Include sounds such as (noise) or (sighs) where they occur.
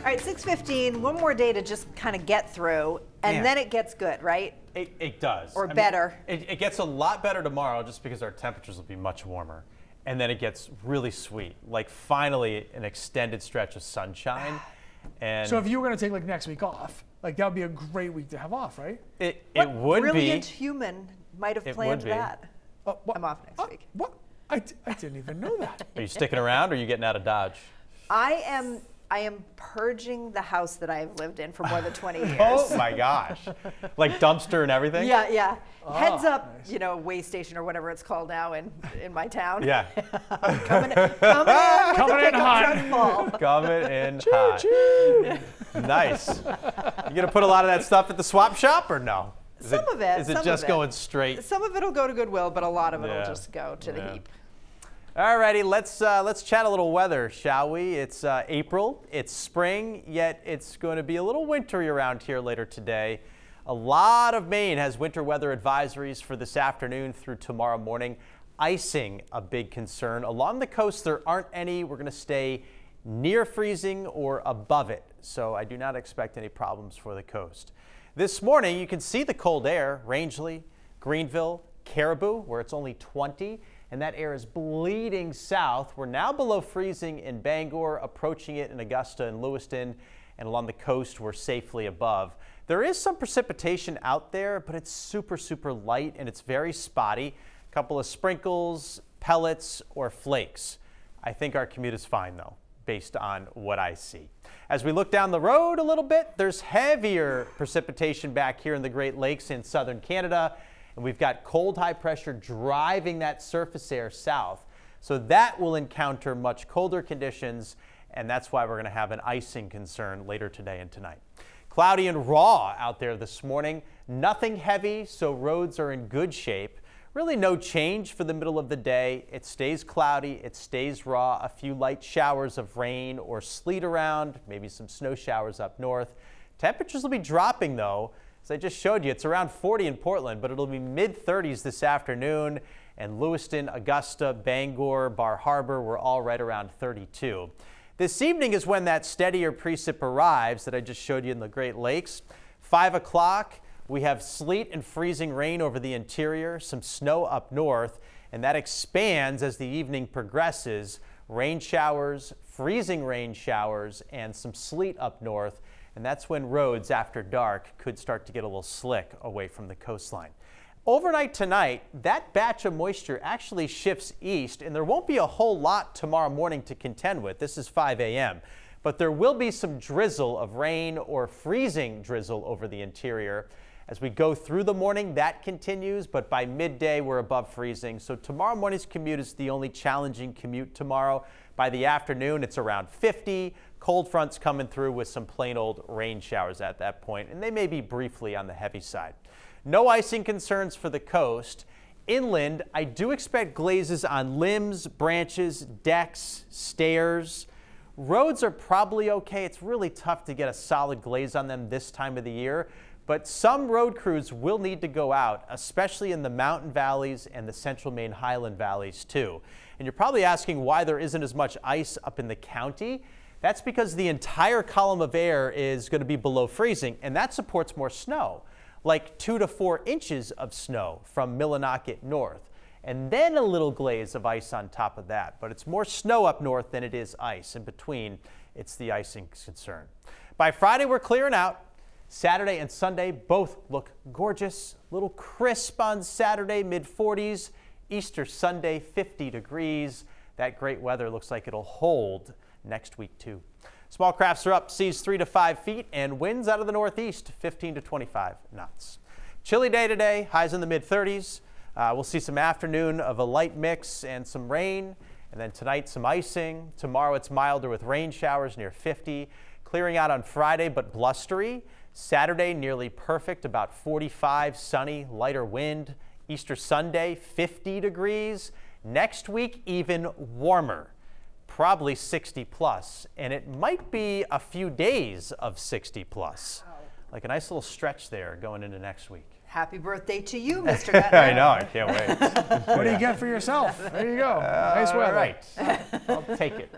All right, 6:15. One more day to just kind of get through, and Man. then it gets good, right? It, it does. Or I mean, better. it, it gets a lot better tomorrow just because our temperatures will be much warmer. And then it gets really sweet. Like finally an extended stretch of sunshine. (sighs) And So if you were going to take like next week off, like that would be a great week to have off, right? it, it What would brilliant be. human might have It planned that? Uh, what? I'm off next Uh, week. What? I, d- I didn't even know that. (laughs) Are you sticking around or are you getting out of Dodge? I am. I am purging the house that I have lived in for more than 20 (laughs) years. Oh my gosh. Like dumpster and everything? Yeah, yeah. Heads up, Oh, nice. you know, way station or whatever it's called now in in my town. Yeah. coming, (laughs) coming in, Coming in hot. (laughs) Coming in hot. Nice. You gonna put a lot of that stuff at the swap shop or no? Is Some of it, Is it just going straight? Some of it'll go to Goodwill, but a lot of it'll Yeah. just go to the heap. Alrighty, let's uh, let's chat a little weather, shall we? It's uh, April, it's spring, yet it's going to be a little wintry around here later today. A lot of Maine has winter weather advisories for this afternoon through tomorrow morning. Icing a big concern. Along the coast, there aren't any. We're going to stay near freezing or above it, so I do not expect any problems for the coast. This morning, you can see the cold air, Rangeley, Greenville, Caribou, where it's only 20, and that air is bleeding south. We're now below freezing in Bangor, approaching it in Augusta and Lewiston, and along the coast, we're safely above. There is some precipitation out there, but it's super, super light and it's very spotty. A couple of sprinkles, pellets, or flakes. I think our commute is fine though, based on what I see. As we look down the road a little bit, there's heavier precipitation back here in the Great Lakes in southern Canada, and we've got cold high pressure driving that surface air south. So that will encounter much colder conditions, and that's why we're going to have an icing concern later today and tonight. Cloudy and raw out there this morning. Nothing heavy, so roads are in good shape. Really no change for the middle of the day. It stays cloudy, it stays raw, a few light showers of rain or sleet around, maybe some snow showers up north. Temperatures will be dropping though. As I just showed you, it's around 40 in Portland, but it'll be mid 30s this afternoon. And Lewiston, Augusta, Bangor, Bar Harbor, we're all right around 32. This evening is when that steadier precip arrives that I just showed you in the Great Lakes. 5 o'clock, we have sleet and freezing rain over the interior, some snow up north, and that expands as the evening progresses. Rain showers, freezing rain showers, and some sleet up north. And that's when roads after dark could start to get a little slick away from the coastline. Overnight tonight, that batch of moisture actually shifts east, and there won't be a whole lot tomorrow morning to contend with. This is 5 a.m. But there will be some drizzle of rain or freezing drizzle over the interior. As we go through the morning, that continues, but by midday, we're above freezing. So tomorrow morning's commute is the only challenging commute tomorrow. By the afternoon, it's around 50. Cold fronts coming through with some plain old rain showers at that point, and they may be briefly on the heavy side. No icing concerns for the coast. Inland, I do expect glazes on limbs, branches, decks, stairs. Roads are probably okay. It's really tough to get a solid glaze on them this time of the year, but some road crews will need to go out, especially in the mountain valleys and the central Maine highland valleys too. And you're probably asking why there isn't as much ice up in the county. That's because the entire column of air is going to be below freezing, and that supports more snow, like two to four inches of snow from Millinocket north and then a little glaze of ice on top of that. But it's more snow up north than it is ice. In between, it's the icing concern. By Friday, we're clearing out. Saturday and Sunday both look gorgeous. A little crisp on Saturday, mid 40s. Easter Sunday, 50 degrees. That great weather looks like it'll hold next week, too. Small crafts are up, seas 3 to 5 feet, and winds out of the northeast, 15 to 25 knots. Chilly day today, highs in the mid 30s. Uh, we'll see some afternoon of a light mix and some rain, and then tonight some icing. Tomorrow it's milder with rain showers near 50. Clearing out on Friday, but blustery. Saturday nearly perfect, about 45, sunny, lighter wind. Easter Sunday, 50 degrees. Next week, even warmer, probably 60 plus, and it might be a few days of 60 plus. Like a nice little stretch there going into next week. Happy birthday to you, (laughs) Mr. Gutner. I know, I can't wait. What do you get for yourself? There you go. Uh, nice weather. All right, I'll take it.